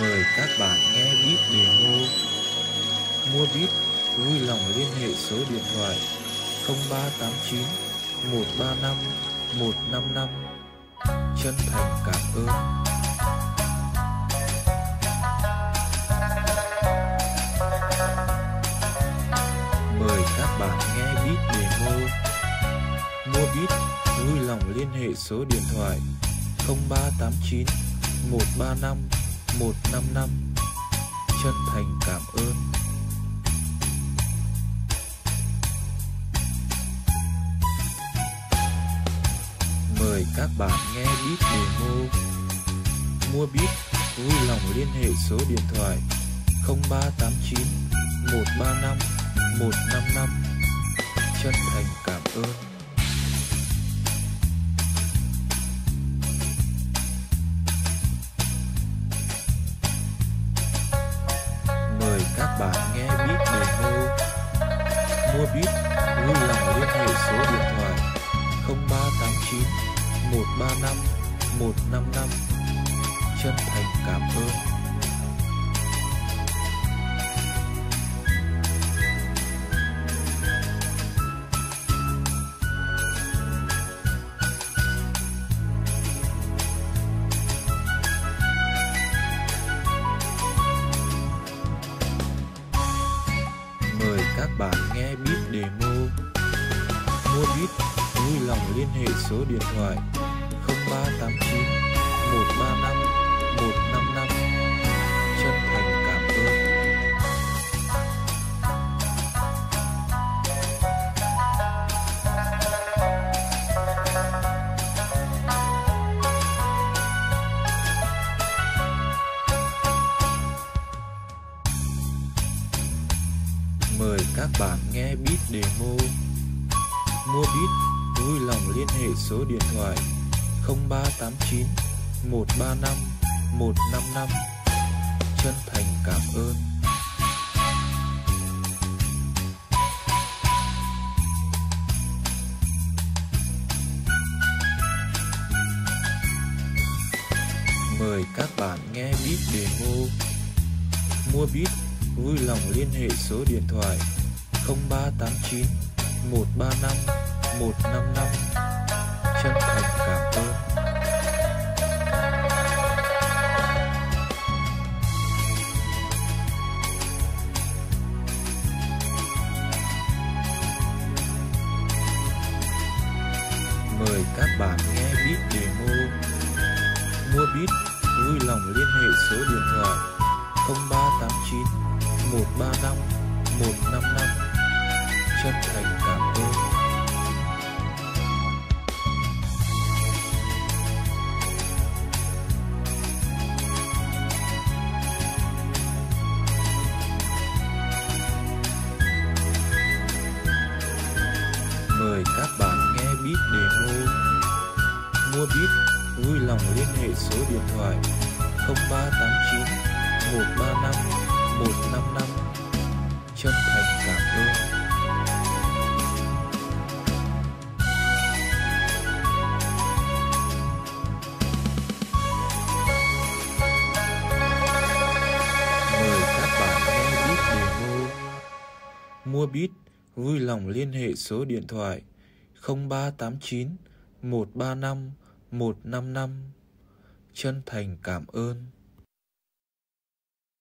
mời các bạn nghe biết demo. Mua biết vui lòng liên hệ số điện thoại 0389 135 155. Chân thành cảm ơn. Mời các bạn nghe biết demo. Mua biết vui lòng liên hệ số điện thoại 0389 135 155 chân thành cảm ơn. Mời các bạn nghe beat demo. Mua beat, vui lòng liên hệ số điện thoại 0389 135 155 chân thành cảm ơn. Biết, vui lòng liên hệ số điện thoại 0389 135 155 chân thành cảm ơn. Mua bít, vui lòng liên hệ số điện thoại 0389 135 155 chân thành cảm ơn. Mời các bạn nghe beat demo mua bít vui lòng liên hệ số điện thoại 0389 135 155 chân thành cảm ơn. Mời các bạn nghe beat demo. Mua beat vui lòng liên hệ số điện thoại 0389 135 155 chân thành cảm ơn. Mời các bạn nghe beat demo. Mua beat, vui lòng liên hệ số điện thoại. 0389 135 155 chân thành cảm ơn. Mời các bạn nghe beat demo. Mua beat, vui lòng liên hệ số điện thoại 0389 135 155 chân thành cảm ơn. Mua vui lòng liên hệ số điện thoại 0389 135 155 chân thành cảm ơn.